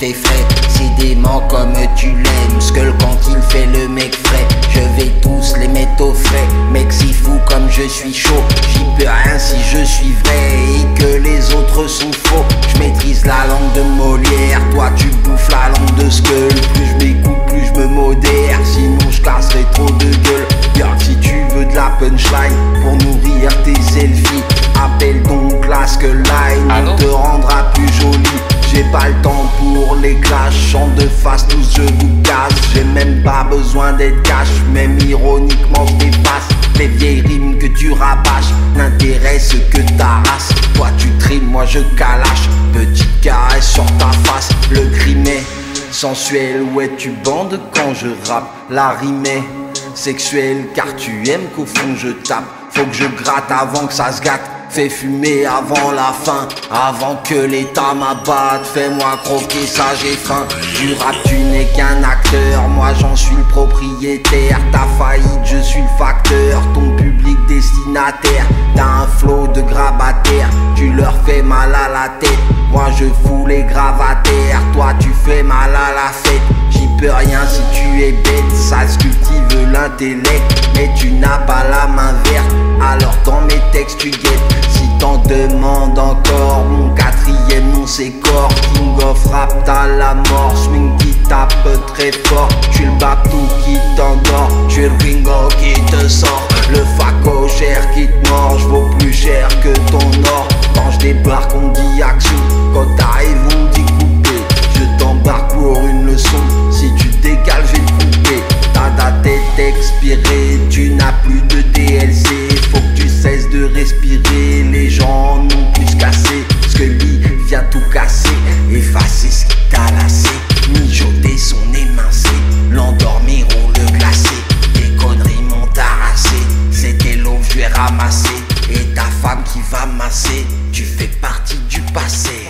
C'est frais Sidément comme tu l'aimes Skull quand il fait le mec frais Je vais tous les mettre au frais. Mec si fou comme je suis chaud J'y peux rien si je suis vrai Et que les autres sont faux. Je maîtrise la langue de Molière. Toi tu bouffes la langue de Skull. Plus je m'écoute plus je me modère. Sinon je casserai trop de gueule si tu veux de la punchline Pour nourrir tes selfies Appelle donc la Skull Line ah On te rendra pas le temps pour les clashs, chante de face, tous je vous casse. J'ai même pas besoin d'être cash, même ironiquement je t'efface. Les vieilles rimes que tu rabâches n'intéressent que ta race. Toi tu trimes, moi je calache. Petite caresse sur ta face, le crime sensuel. Ouais, tu bandes quand je rappe? La rime est sexuelle car tu aimes qu'au fond je tape. Faut que je gratte avant que ça se gâte. Fais fumer avant la fin, avant que l'état m'abatte. Fais-moi croquer ça, j'ai faim. Du rap, tu n'es qu'un acteur. Moi, j'en suis le propriétaire. Ta faillite, je suis le facteur. Ton public destinataire. T'as un flot de grabataires. Tu leur fais mal à la tête. Moi, je fous les gravataires. Toi, tu fais mal à la fête peux rien si tu es bête. Ça se cultive l'intellect, mais tu n'as pas la main verte. Alors dans mes textes, tu guettes. Si t'en demandes encore, mon quatrième nom c'est corps. King of rap, la mort. Swing qui tape très fort. Tu le bateau qui t'endort. Tu le ringo qui te sort. Le facochère qui te mange vaut plus cher que ton or. Quand je débarque Et ta femme qui va masser Tu fais partie du passé.